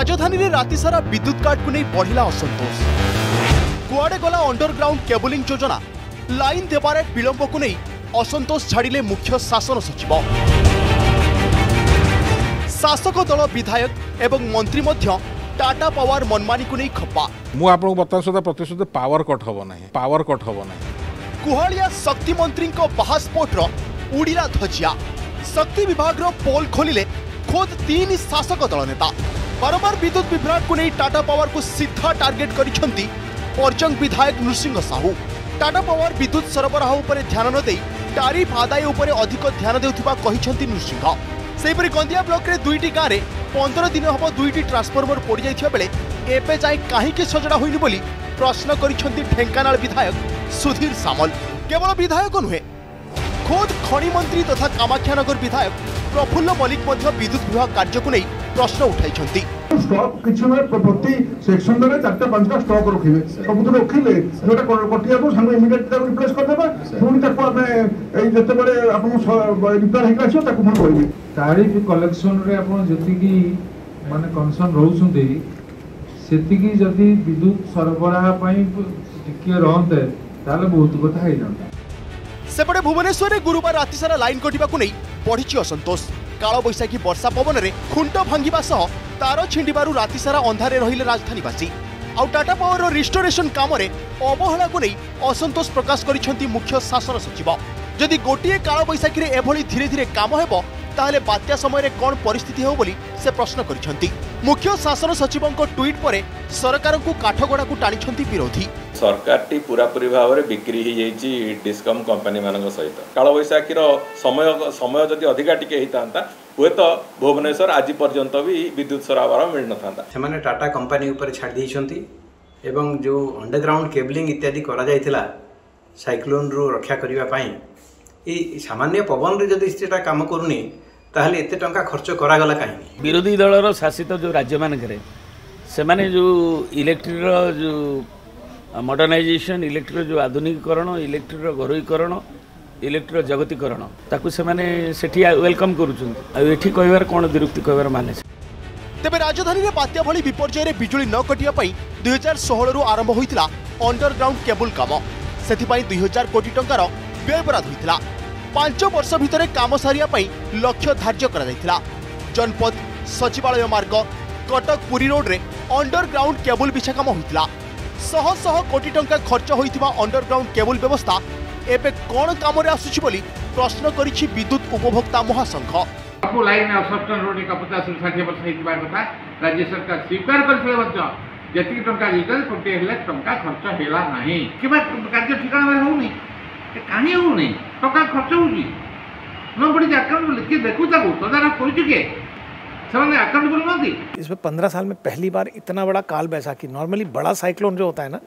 রাজধানীর রাতি সারা বিদ্যুৎ কাট কো নেই পড়িলা অসন্তোষ কুয়াড়ে গলা আন্ডারগ্রাউন্ড কেবলিং যোজনা লাইন দে পারে বিলম্ব কো নেই অসন্তোষ ছাড়িলে মুখ্য শাসন সচিবা শাসক দল বিধায়ক এবং মন্ত্রী মধ্যে টাটা পাওয়ার মনমারি কো নেই খ っぱ মু আপোনক বতাতু সদা প্রতিসুদে পাওয়ার কাট হব না পাওয়ার কাট হব না কুহালিয়া শক্তি মন্ত্রী কো bahas পোটর উড়িলা ধজিয়া শক্তি বিভাগর পোল খলিলে খুদ তিন শাসক দল নেতা বারম্বার বিদ্যুৎ ବିଭ୍ରାଟକୁ ନେଇ ଟାଟା ପାୱାରକୁ ସିଧା ଟାର୍ଗେଟ୍ କରିଛନ୍ତି ପର୍ଜଙ୍ଗ ବିଧାୟକ ନୃସିଂହ ସାହୁ ଟାଟା ପାୱାର ବିଦ୍ୟୁତ ସରବରାହ ଉପରେ ଧ୍ୟାନ ନ ଦେଇ ତାରିଫ ଆଦାୟ ଉପରେ ଅଧିକ ଧ୍ୟାନ ଦେଉଥିବା କହିଛନ୍ତି ନୃସିଂହ ସେହିପରି ଗନ୍ଦିଆ ବ୍ଲକରେ ଦୁଇଟି ଗାଁରେ ପନ୍ଦର ଦିନ ହେବ ଦୁଇଟି ଟ୍ରାନ୍ସଫର୍ମର ପୋଡ଼ିଯାଇଥିବା ବେଳେ ଏବେ ଯାଏଁ କାହିଁକି ସଜଡ଼ା ହୋଇନି ବୋଲି ପ୍ରଶ୍ନ କରିଛନ୍ତି ଢେଙ୍କାନାଳ ବିଧାୟକ ସୁଧୀର ସାମଲ କେବଳ ବିଧାୟକ ନୁହେଁ ଖୋଦ୍ ଖଣି ମନ୍ତ୍ରୀ ତଥା କାମାକ୍ଷାନଗର ବିଧାୟକ ପ୍ରଫୁଲ୍ଲ ମଲ୍ଲିକ ମଧ୍ୟ ବିଦ୍ୟୁତ ବିଭାଗ କାର୍ଯ୍ୟକୁ ନେଇ ପ୍ରଶ୍ନ ଉଠାଇଛନ୍ତି ଷ୍ଟକ୍ କିଛି ନୁହେଁ ପ୍ରତି ସେକ୍ସନରେ ଚାରିଟା ପାଞ୍ଚଟା ଷ୍ଟକ୍ ରଖିବେ ସବୁଥିରେ ରଖିଲେ ଯେଉଁଟା କଟିବାକୁ ସାଙ୍ଗେ ଇମିଡ଼ିଏଟ୍ ତାକୁ ରିପ୍ଲେସ୍ କରିଦେବା ପୁଣି ତାକୁ ଆମେ ଏଇ ଯେତେବେଳେ ଆପଣଙ୍କୁ ରିପେୟାର ହେଇକି ଆସିବ ତାକୁ ମୁଁ କହିବି ତାରିଫ କଲେକ୍ସନରେ ଆପଣ ଯେତିକି ମାନେ କନସର୍ନ ରହୁଛନ୍ତି ସେତିକି ଯଦି ବିଦ୍ୟୁତ ସରବରାହ ପାଇଁ ଟିକିଏ ରହନ୍ତେ ତାହେଲେ ବହୁତ କଥା ହେଇଯାନ୍ତା ସେପଟେ ଭୁବନେଶ୍ୱରରେ ଗୁରୁବାର ରାତି ସାରା ଲାଇନ୍ କଟିବାକୁ ନେଇ ବଢ଼ିଛି ଅସନ୍ତୋଷ କାଳବୈଶାଖୀ ବର୍ଷା ପବନରେ ଖୁଣ୍ଟ ଭାଙ୍ଗିବା ସହ ତାର ଛିଣ୍ଡିବାରୁ ରାତିସାରା ଅନ୍ଧାରେ ରହିଲେ ରାଜଧାନୀବାସୀ ଆଉ ଟାଟା ପାୱାରର ରିଷ୍ଟୋରେସନ୍ କାମରେ ଅବହେଳାକୁ ନେଇ ଅସନ୍ତୋଷ ପ୍ରକାଶ କରିଛନ୍ତି ମୁଖ୍ୟ ଶାସନ ସଚିବ ଯଦି ଗୋଟିଏ କାଳବୈଶାଖୀରେ ଏଭଳି ଧୀରେ ଧୀରେ କାମ ହେବ ତାହେଲେ ବାତ୍ୟା ସମୟରେ କ'ଣ ପରିସ୍ଥିତି ହେବ ବୋଲି ସେ ପ୍ରଶ୍ନ କରିଛନ୍ତି ମୁଖ୍ୟ ଶାସନ ସଚିବଙ୍କ ଟ୍ୱିଟ୍ ପରେ ସରକାରଙ୍କୁ କାଠଗଡ଼ାକୁ ଟାଣିଛନ୍ତି ବିରୋଧୀ ସରକାରଟି ପୁରାପୁରି ଭାବରେ ବିକ୍ରି ହୋଇଯାଇଛି ଡିସ୍କମ୍ କମ୍ପାନୀମାନଙ୍କ ସହିତ କାଳବୈଶାଖୀର ସମୟ ସମୟ ଯଦି ଅଧିକା ଟିକେ ହୋଇଥାନ୍ତା ହୁଏତ ଭୁବନେଶ୍ୱର ଆଜି ପର୍ଯ୍ୟନ୍ତ ବି ବିଦ୍ୟୁତ ସରବରାହ ମିଳିନଥାନ୍ତା ସେମାନେ ଟାଟା କମ୍ପାନୀ ଉପରେ ଛାଡ଼ି ଦେଇଛନ୍ତି ଏବଂ ଯେଉଁ ଅଣ୍ଡରଗ୍ରାଉଣ୍ଡ କେବଲିଂ ଇତ୍ୟାଦି କରାଯାଇଥିଲା ସାଇକ୍ଲୋନ୍ରୁ ରକ୍ଷା କରିବା ପାଇଁ ଏଇ ସାମାନ୍ୟ ପବନରେ ଯଦି ସେଟା କାମ କରୁନି ତାହେଲେ ଏତେ ଟଙ୍କା ଖର୍ଚ୍ଚ କରାଗଲା କାହିଁକି ବିରୋଧୀ ଦଳର ଶାସିତ ଯେଉଁ ରାଜ୍ୟମାନଙ୍କରେ ସେମାନେ ଯେଉଁ ଇଲେକ୍ଟ୍ରିର ଯେଉଁ ମଡର୍ଣ୍ଣାଇଜେସନ୍ ଇଲେକ୍ଟ୍ରିର ଯେଉଁ ଆଧୁନିକୀକରଣ ଇଲେକ୍ଟ୍ରିର ଘରୋଇକରଣ ଇଲେକ୍ଟ୍ରିର ଜଗତୀକରଣ ତାକୁ ସେମାନେ ସେଠି ୱେଲକମ୍ କରୁଛନ୍ତି ଆଉ ଏଠି କହିବାର କ'ଣ ବିରକ୍ତି କହିବାର ମାନେ ତେବେ ରାଜଧାନୀରେ ବାତ୍ୟା ଭଳି ବିପର୍ଯ୍ୟୟରେ ବିଜୁଳି ନ କଟିବା ପାଇଁ ଦୁଇ ହଜାର ଷୋହଳରୁ ଆରମ୍ଭ ହୋଇଥିଲା ଅଣ୍ଡରଗ୍ରାଉଣ୍ଡ କେବୁଲ କାମ ସେଥିପାଇଁ ଦୁଇ ହଜାର କୋଟି ଟଙ୍କାର ବ୍ୟୟବରାଦ ହୋଇଥିଲା ପାଞ୍ଚ ବର୍ଷ ଭିତରେ କାମ ସାରିବା ପାଇଁ ଲକ୍ଷ୍ୟ ଧାର୍ଯ୍ୟ କରାଯାଇଥିଲା ଜନପଦ ସଚିବାଳୟ ମାର୍ଗ କଟକ ପୁରୀ ରୋଡ୍ରେ ଅଣ୍ଡରଗ୍ରାଉଣ୍ଡ କେବୁଲ ବିଛା କାମ ହୋଇଥିଲା ଶହ ଶହ କୋଟି ଟଙ୍କା ଖର୍ଚ୍ଚ ହୋଇଥିବା ଅଣ୍ଡରଗ୍ରାଉଣ୍ଡ କେବୁଲ ବ୍ୟବସ୍ଥା ଏବେ କ'ଣ କାମରେ ଆସୁଛି ବୋଲି ପ୍ରଶ୍ନ କରିଛି ବିଦ୍ୟୁତ ଉପଭୋକ୍ତା ମହାସଂଘ ସବୁ ଲାଇନ୍ ଆଉ ସପ୍ଟନ୍ ରୋଡ଼ ଏକ ପଚାଶରୁ ଷାଠିଏ ବର୍ଷ ହେଇଥିବା କଥା ରାଜ୍ୟ ସରକାର ସ୍ୱୀକାର କରିଥିଲେ ମଧ୍ୟ ଯେତିକି ଟଙ୍କା ଦେଇଥିଲେ କୋଟିଏ ହେଲେ ଟଙ୍କା ଖର୍ଚ୍ଚ ହେଲା ନାହିଁ କିମ୍ବା କାର୍ଯ୍ୟ ଠିକଣାରେ ହେଉନି କାହିଁ ହେଉନି ଟଙ୍କା ଖର୍ଚ୍ଚ ହେଉଛି ନମ୍ବର ଆକାଉଣ୍ଟ ଲେଖି ଦେଖୁ ତାକୁ ତଦାରଖ କରୁଛି କିଏ समझ अकाउंटेबल इसमें पंद्रह साल में पहली बार इतना बड़ा काल बैसाखी नॉर्मली बड़ा साइक्लोन जो होता है ना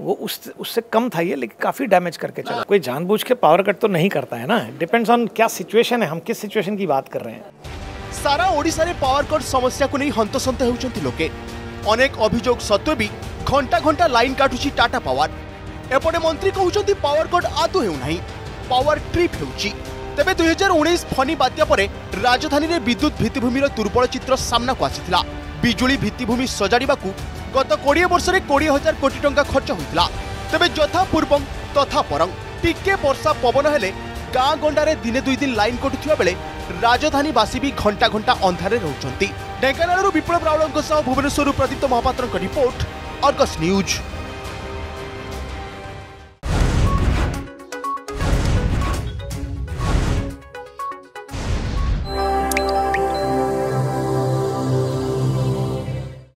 वो उस उससे कम था ये लेकिन काफ़ी डैमेज करके चला कोई जानबूझ के पावर कट तो नहीं करता है ना डिपेंड्स ऑन क्या सिचुएशन है हम किस सिचुएशन की बात कर रहे हैं सारा ओडिशा रे पावर कट समस्या को नहीं हंतसंत होती लोके अनेक अभियोग सत्वे भी घंटा घंटा लाइन काटुची टाटा पावर एपटे मंत्री कहते पावर कट आदू हो पावर ट्रिप होची তবে দুই হাজার উনিশ ফনি বাত্যা পরে রাজধানীর বিদ্যুৎ ভিত্তিভূমির দুর্বল চিত্র সামনাক আসি বিজুড়ি ভিত্তিভূমি সজাড়া গত কোড়ি বর্ষে কোড়ি হাজার কোটি টঙ্কা খরচ হয়েছিল তবে যথা পূর্বং তথা পরং টিকে বর্ষা পবন হলে গাঁ গণ্ডার দিনে দুই দিন লাইন কটুয়া বেড়ে রাজধানী বাসী বি ঘণ্টা ঘণ্টা অন্ধারে রয়েছেন Dhenkanal Biplab Raul Bhubaneswar Pradipta Mohapatra report Argus news